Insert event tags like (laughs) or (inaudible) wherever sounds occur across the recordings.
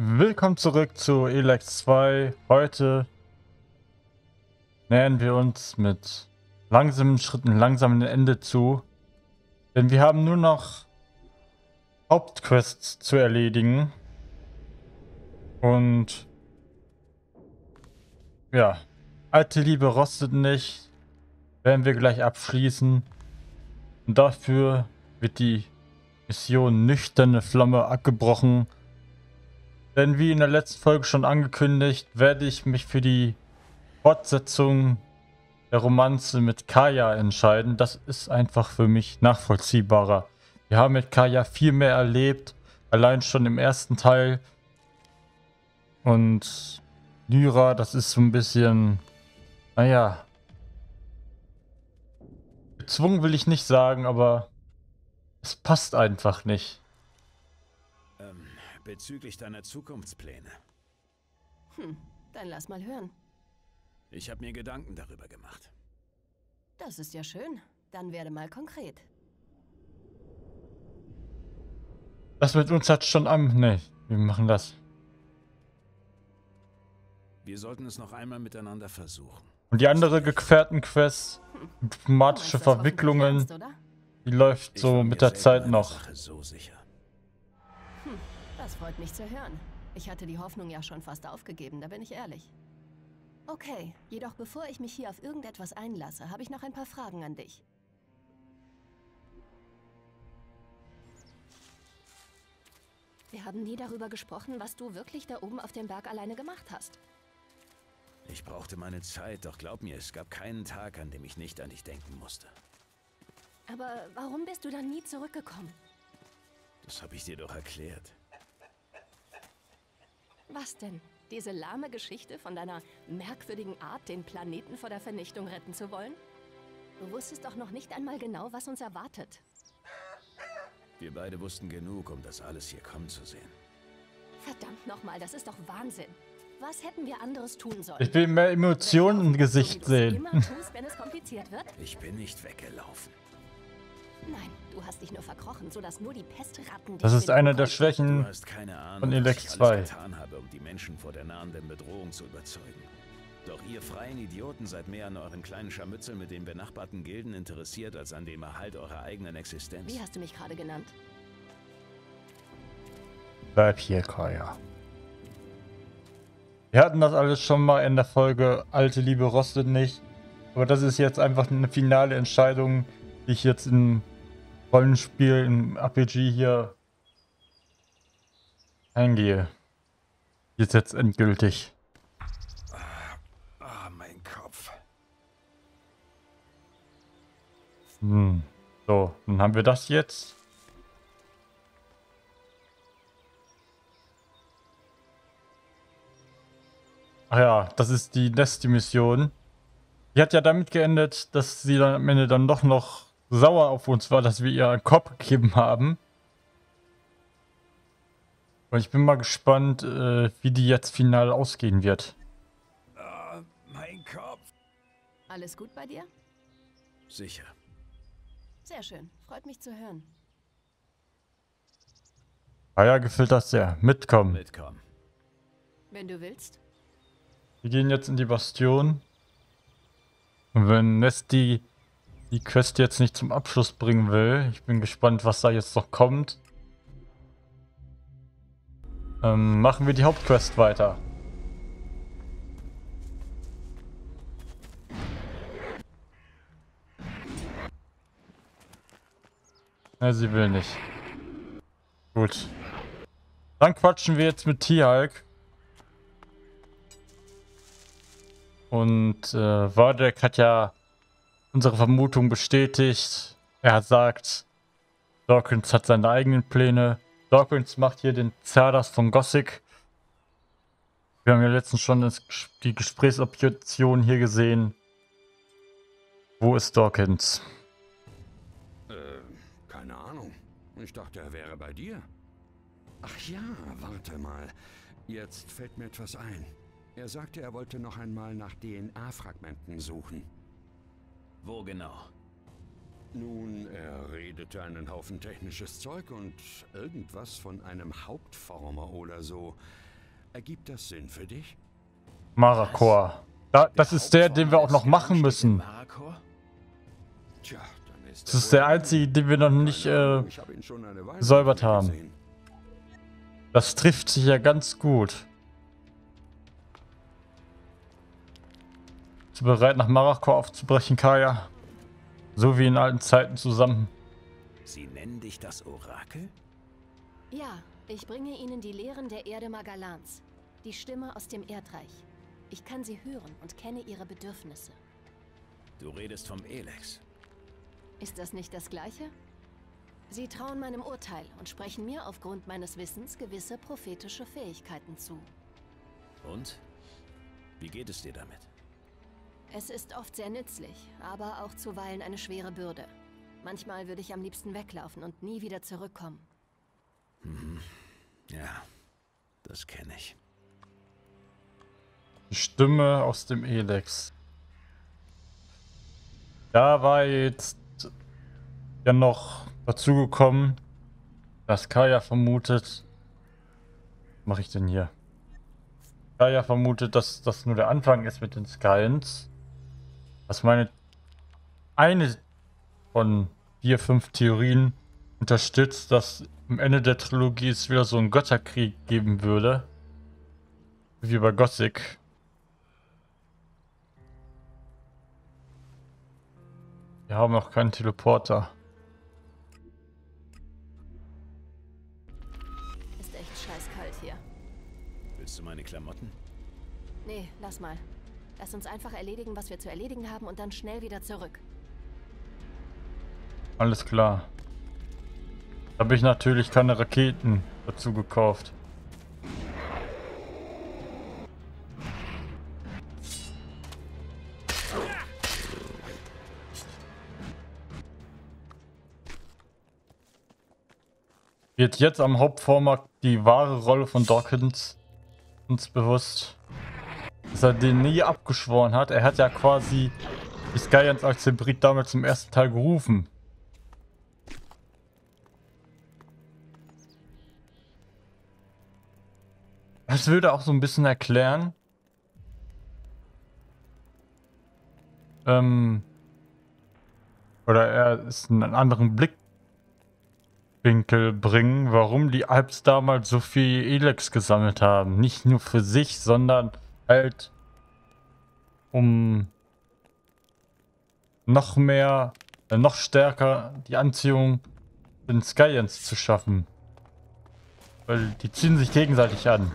Willkommen zurück zu Elex 2. Heute nähern wir uns mit langsamen Schritten langsam dem Ende zu. Denn wir haben nur noch Hauptquests zu erledigen. Und ja, alte Liebe rostet nicht. Werden wir gleich abschließen. Und dafür wird die Mission Nüchterne Flamme abgebrochen. Denn wie in der letzten Folge schon angekündigt, werde ich mich für die Fortsetzung der Romanze mit Kaya entscheiden. Das ist einfach für mich nachvollziehbarer. Wir haben mit Kaya viel mehr erlebt, allein schon im ersten Teil. Und Lyra, das ist so ein bisschen, naja, gezwungen will ich nicht sagen, aber es passt einfach nicht. Bezüglich deiner Zukunftspläne. Hm, dann lass mal hören. Ich habe mir Gedanken darüber gemacht. Das ist ja schön. Dann werde mal konkret. Das mit uns hat schon am... Nee, wir machen das. Wir sollten es noch einmal miteinander versuchen. Und die andere Gefährtenquest, diplomatische Verwicklungen, die läuft so mit der Zeit noch. So sicher. Das freut mich zu hören. Ich hatte die Hoffnung ja schon fast aufgegeben, da bin ich ehrlich. Okay, jedoch bevor ich mich hier auf irgendetwas einlasse, habe ich noch ein paar Fragen an dich. Wir haben nie darüber gesprochen, was du wirklich da oben auf dem Berg alleine gemacht hast. Ich brauchte meine Zeit, doch glaub mir, es gab keinen Tag, an dem ich nicht an dich denken musste. Aber warum bist du dann nie zurückgekommen? Das habe ich dir doch erklärt. Was denn? Diese lahme Geschichte von deiner merkwürdigen Art, den Planeten vor der Vernichtung retten zu wollen? Du wusstest doch noch nicht einmal genau, was uns erwartet. Wir beide wussten genug, um das alles hier kommen zu sehen. Verdammt nochmal, das ist doch Wahnsinn. Was hätten wir anderes tun sollen? Ich will mehr Emotionen im Gesicht sehen. Immer tust, wenn es kompliziert wird? Ich bin nicht weggelaufen. Nein, du hast dich nur verkrochen, sodass nur die Pestratten Das ist eine der Schwächen Du hast keine Ahnung, von ich 2. alles getan habe, um die Menschen vor der nahenden Bedrohung zu überzeugen. Doch ihr freien Idioten seid mehr an euren kleinen Scharmützel mit den benachbarten Gilden interessiert, als an dem Erhalt eurer eigenen Existenz. Wie hast du mich gerade genannt? Bleib hier, Kaya. Wir hatten das alles schon mal in der Folge Alte Liebe rostet nicht. Aber das ist jetzt einfach eine finale Entscheidung, die ich jetzt im Rollenspiel, im RPG hier eingehe. Ist jetzt endgültig. Ah, mein Kopf. Hm. So, dann haben wir das jetzt. Ach ja, das ist die nächste Mission. Die hat ja damit geendet, dass sie dann am Ende dann doch noch sauer auf uns war, dass wir ihr einen Kopf gegeben haben. Und ich bin mal gespannt, äh, wie die jetzt final ausgehen wird. Ah, mein Kopf. Alles gut bei dir? Sicher. Sehr schön. Freut mich zu hören. Ah ja, gefällt das sehr. Mitkommen. Mitkommen. Wenn du willst. Wir gehen jetzt in die Bastion. Und wenn Nesti die Quest jetzt nicht zum Abschluss bringen will, ich bin gespannt, was da jetzt noch kommt, ähm, machen wir die Hauptquest weiter. Ja, sie will nicht. Gut. Dann quatschen wir jetzt mit T-Hulk. Und äh, Wardek hat ja unsere Vermutung bestätigt. Er sagt, Dawkins hat seine eigenen Pläne. Dawkins macht hier den Zardas von Gothic. Wir haben ja letztens schon das, die Gesprächsoption hier gesehen. Wo ist Dawkins? Äh, keine Ahnung. Ich dachte, er wäre bei dir. Ach ja, warte mal. Jetzt fällt mir etwas ein. Er sagte, er wollte noch einmal nach DNA-Fragmenten suchen. Wo genau? Nun, er redete einen Haufen technisches Zeug und irgendwas von einem Hauptformer oder so. Ergibt das Sinn für dich? Marakor. Da, das ist der, den wir auch noch machen müssen. Marakor? Tja, dann ist Das ist der einzige, den wir noch nicht äh, mehr haben. Das trifft sich ja ganz gut. Bist du bereit, nach Marakor aufzubrechen, Kaya? So wie in alten Zeiten zusammen. Sie nennen dich das Orakel? Ja, ich bringe Ihnen die Lehren der Erde Magalans. Die Stimme aus dem Erdreich. Ich kann sie hören und kenne ihre Bedürfnisse. Du redest vom Elex. Ist das nicht das Gleiche? Sie trauen meinem Urteil und sprechen mir aufgrund meines Wissens gewisse prophetische Fähigkeiten zu. Und? Wie geht es dir damit? Es ist oft sehr nützlich, aber auch zuweilen eine schwere Bürde. Manchmal würde ich am liebsten weglaufen und nie wieder zurückkommen. Ja, das kenne ich. Die Stimme aus dem Elex. Da war jetzt ja noch dazu gekommen, dass Kaya vermutet. Was mache ich denn hier? Kaya vermutet, dass das nur der Anfang ist mit den Skyens. Was meine eine von vier, fünf Theorien unterstützt, dass am Ende der Trilogie es wieder so einen Götterkrieg geben würde. Wie bei Gothic. Wir haben noch keinen Teleporter. Ist echt scheißkalt hier. Willst du meine Klamotten? Nee, lass mal. Lass uns einfach erledigen, was wir zu erledigen haben und dann schnell wieder zurück. Alles klar. Habe ich natürlich keine Raketen dazu gekauft. Wird jetzt am Hauptvormarkt die wahre Rolle von Dawkins uns bewusst? Dass er den nie abgeschworen hat. Er hat ja quasi die Skyans als Hybrid damals zum ersten Teil gerufen. Das würde auch so ein bisschen erklären, ähm, oder er ist einen anderen Blickwinkel bringen, warum die Alps damals so viel Elex gesammelt haben. Nicht nur für sich, sondern halt um noch mehr, äh, noch stärker die Anziehung den Skyans zu schaffen. Weil die ziehen sich gegenseitig an.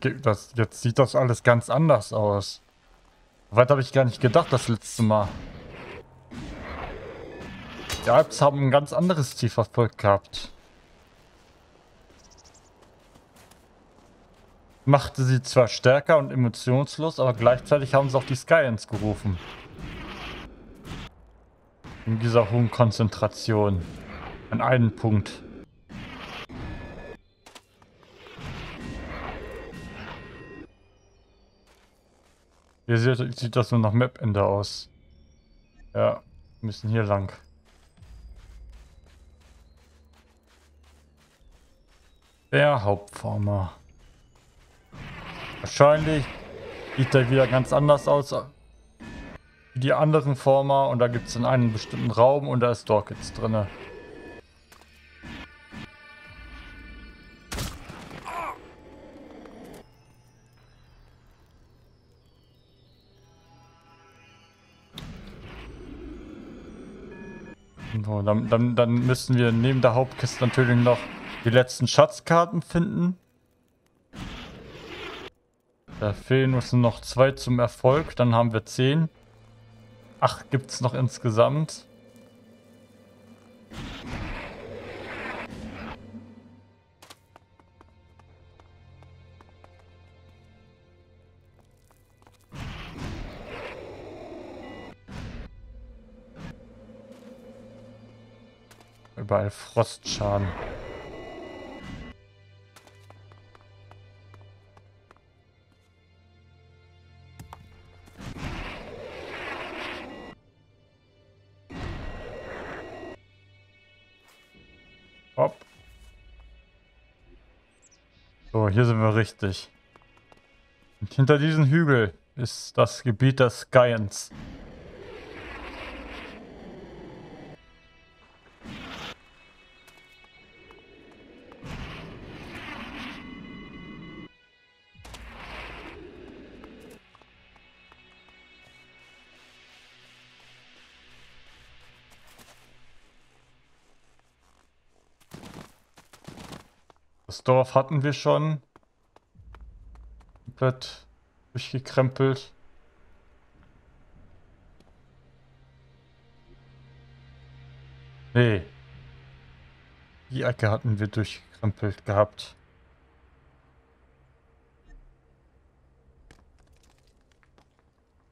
Das, jetzt sieht das alles ganz anders aus. Weit habe ich gar nicht gedacht das letzte Mal. Die Alps haben ein ganz anderes Ziel verfolgt gehabt. Machte sie zwar stärker und emotionslos, aber gleichzeitig haben sie auch die Skyans gerufen. In dieser hohen Konzentration. An einen Punkt. Hier sieht, sieht das nur nach Map-Ende aus. Ja, müssen hier lang. Der Hauptformer. Wahrscheinlich sieht er wieder ganz anders aus wie die anderen Former und da gibt es in einem bestimmten Raum und da ist Dawkins drinne. So, dann, dann, dann müssen wir neben der Hauptkiste natürlich noch die letzten Schatzkarten finden. Da fehlen uns noch zwei zum Erfolg, dann haben wir zehn. Acht gibt es noch insgesamt. überall Frostschaden. Hopp. So, hier sind wir richtig. Und hinter diesem Hügel ist das Gebiet des Skyens. Dorf hatten wir schon. Komplett durchgekrempelt. Nee. Die Ecke hatten wir durchgekrempelt gehabt.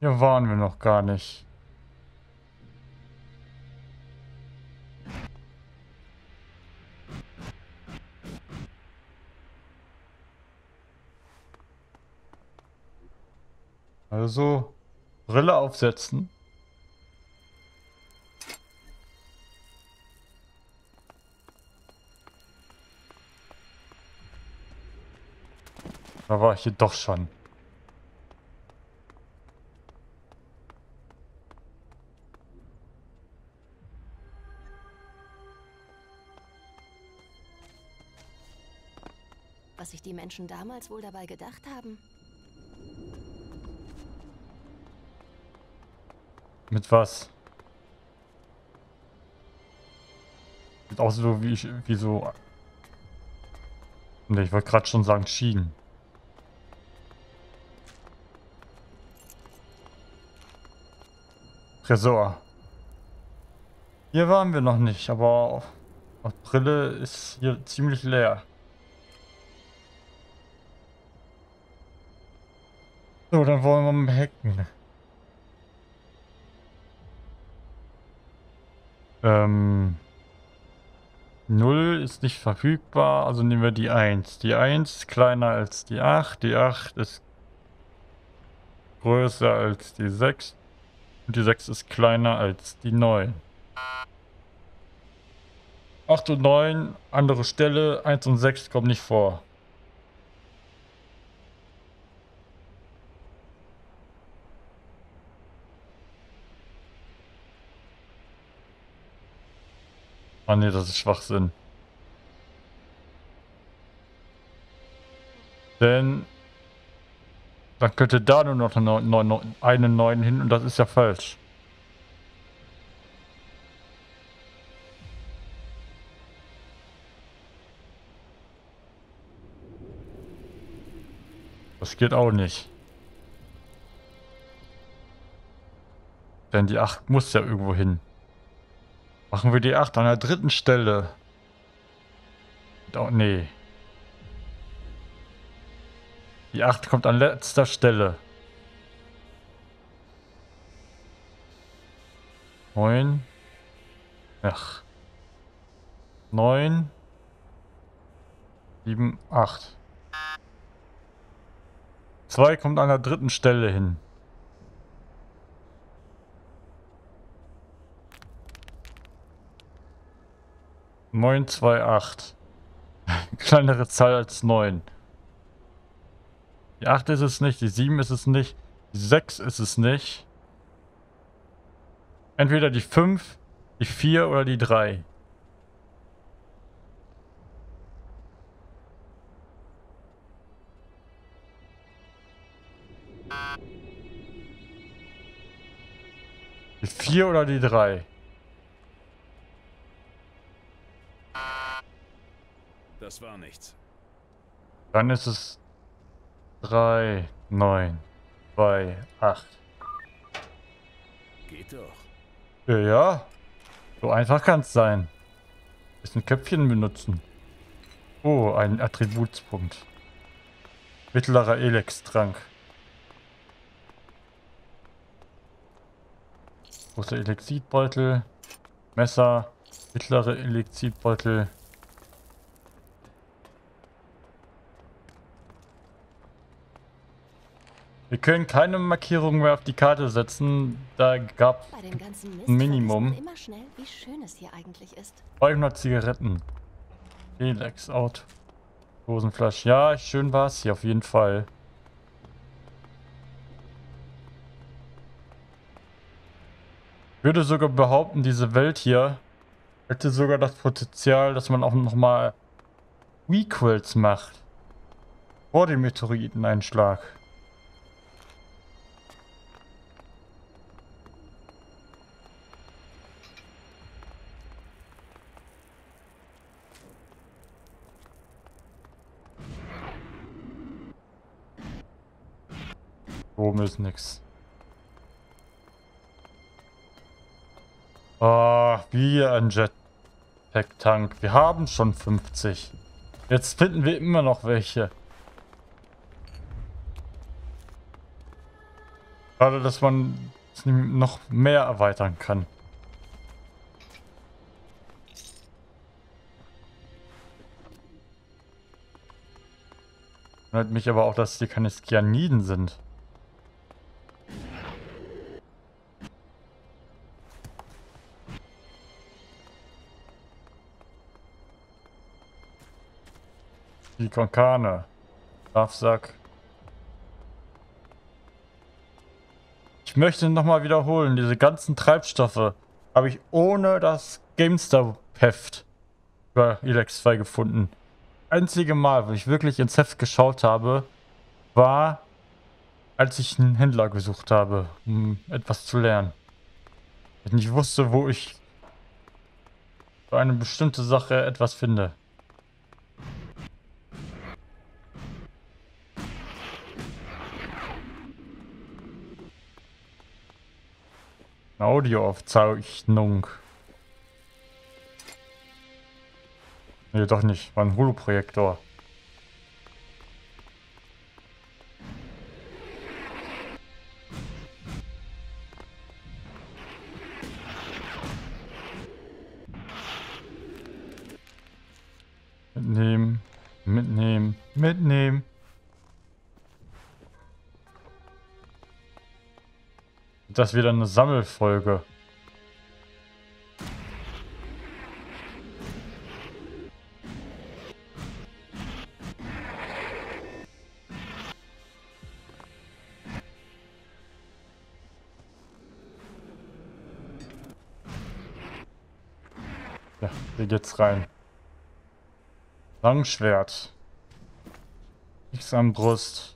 Hier waren wir noch gar nicht. Also Brille aufsetzen. Da war ich hier doch schon. Was sich die Menschen damals wohl dabei gedacht haben? Mit was? Sieht aus so wie, ich, wie so... Ne, ich wollte gerade schon sagen Schienen. Tresor. Hier waren wir noch nicht, aber die Brille ist hier ziemlich leer. So, dann wollen wir mal hacken. Ähm, 0 ist nicht verfügbar, also nehmen wir die 1. Die 1 ist kleiner als die 8, die 8 ist größer als die 6 und die 6 ist kleiner als die 9. 8 und 9, andere Stelle, 1 und 6 kommen nicht vor. Ah ne, das ist Schwachsinn. Denn dann könnte da nur noch einen neuen hin und das ist ja falsch. Das geht auch nicht. Denn die 8 muss ja irgendwo hin. Machen wir die 8 an der dritten Stelle. Oh, nee. Die 8 kommt an letzter Stelle. 9. Ach. 9. 7, 8. 2 kommt an der dritten Stelle hin. 928. (laughs) Kleinere Zahl als 9. Die 8 ist es nicht, die 7 ist es nicht, die 6 ist es nicht. Entweder die 5, die 4 oder die 3. Die 4 oder die 3? Das war nichts. Dann ist es 3, 9, 2, 8. Geht doch. Ja, ja. So einfach kann es sein. Bisschen Köpfchen benutzen. Oh, ein Attributspunkt. Mittlerer Elex-Trank. Großer Elexidbeutel. Messer. Mittlere Elexidbeutel. Wir können keine Markierung mehr auf die Karte setzen. Da gab es ein Minimum. Immer schnell, wie schön es hier eigentlich ist. 200 Zigaretten. Elex Out. Dosenflasche. Ja, schön war es hier auf jeden Fall. Ich würde sogar behaupten, diese Welt hier hätte sogar das Potenzial, dass man auch nochmal Requels macht. Vor dem Meteoriteneinschlag. Oben ist nix. Ah, wie ein Jetpack-Tank. Wir haben schon 50. Jetzt finden wir immer noch welche. Gerade, dass man noch mehr erweitern kann. Wundert mich aber auch, dass die keine Skianiden sind. Die Konkane. Schlafsack. Ich möchte nochmal wiederholen, diese ganzen Treibstoffe habe ich ohne das GameStar-Heft über Elex 2 gefunden. Einzige Mal, wo ich wirklich ins Heft geschaut habe, war, als ich einen Händler gesucht habe, um etwas zu lernen. Ich nicht wusste, wo ich für eine bestimmte Sache etwas finde. Audioaufzeichnung. Nee, doch nicht. War ein Holoprojektor. Mitnehmen, mitnehmen, mitnehmen. Das wieder eine Sammelfolge. Ja, hier geht's rein. Langschwert. X am Brust.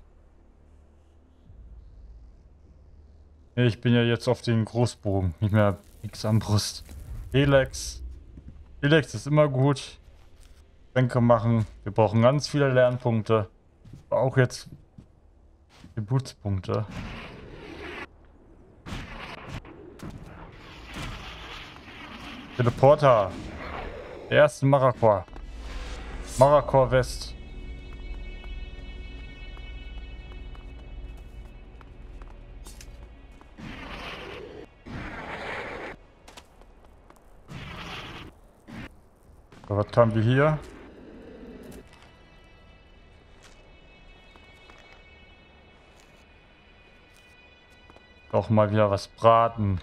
Ich bin ja jetzt auf den Großbogen, nicht mehr X am Brust. Elex. Elex ist immer gut. Tränke machen. Wir brauchen ganz viele Lernpunkte. Auch jetzt Gebutspunkte. Teleporter. Der erste Marakor. Marakor West. So, was haben wir hier? Doch mal wieder was braten.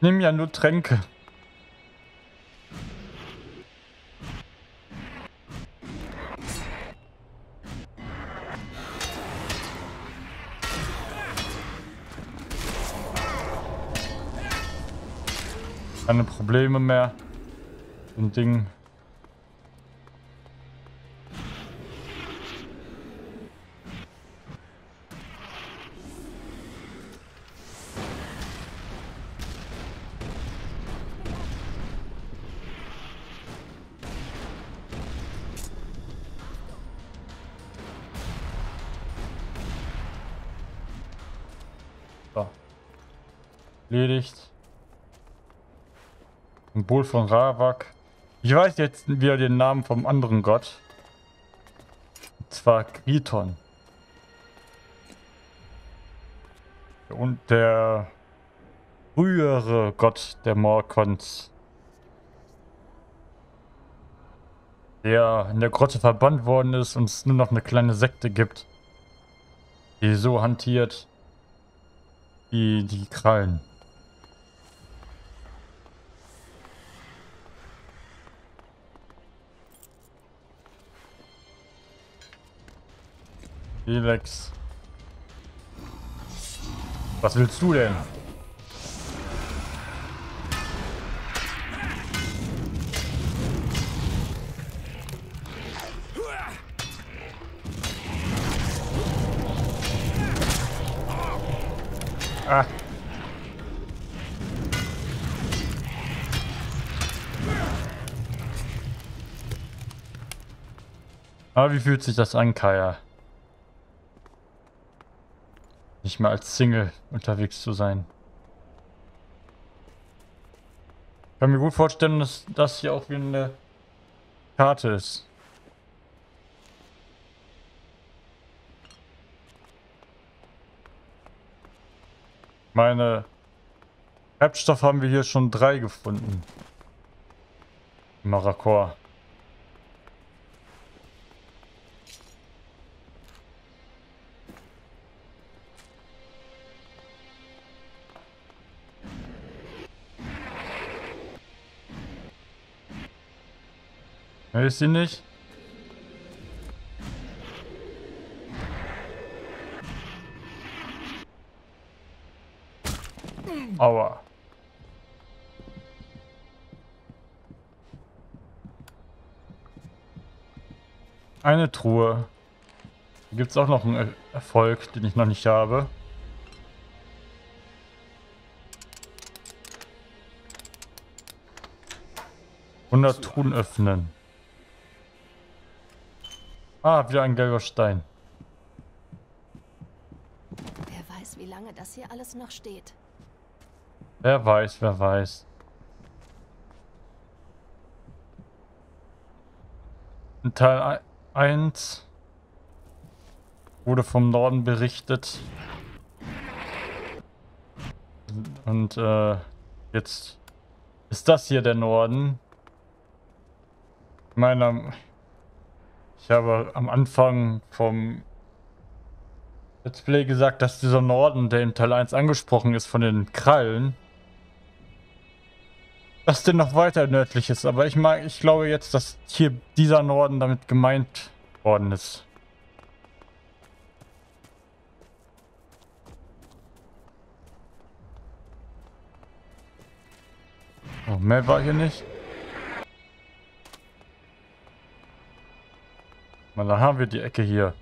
Nimm ja nur Tränke. Keine Probleme mehr ein Ding. So. Erledigt. Symbol von Ravak. Ich weiß jetzt wieder den Namen vom anderen Gott. Und zwar Kriton. Und der frühere Gott der Morkons. Der in der Grotte verbannt worden ist und es nur noch eine kleine Sekte gibt. Die so hantiert wie die Krallen. Felix. Was willst du denn? Ah. Aber wie fühlt sich das an, Kaya? Nicht mal als Single unterwegs zu sein. Ich kann mir gut vorstellen, dass das hier auch wie eine Karte ist. Meine Treibstoff haben wir hier schon drei gefunden. Marakor. Ist sie nicht? Aua. Eine Truhe. Hier gibt es auch noch einen Erfolg, den ich noch nicht habe. Hundert Truhen öffnen. Ah, wieder ein gelber Stein. Wer weiß, wie lange das hier alles noch steht. Wer weiß, wer weiß. In Teil 1 wurde vom Norden berichtet. Und äh, jetzt ist das hier der Norden. Ich meine, ich habe am Anfang vom Let's Play gesagt, dass dieser Norden, der in Teil 1 angesprochen ist von den Krallen, dass der noch weiter nördlich ist. Aber ich mag, ich glaube jetzt, dass hier dieser Norden damit gemeint worden ist. Oh, mehr war hier nicht. Mal, dann haben wir die Ecke hier.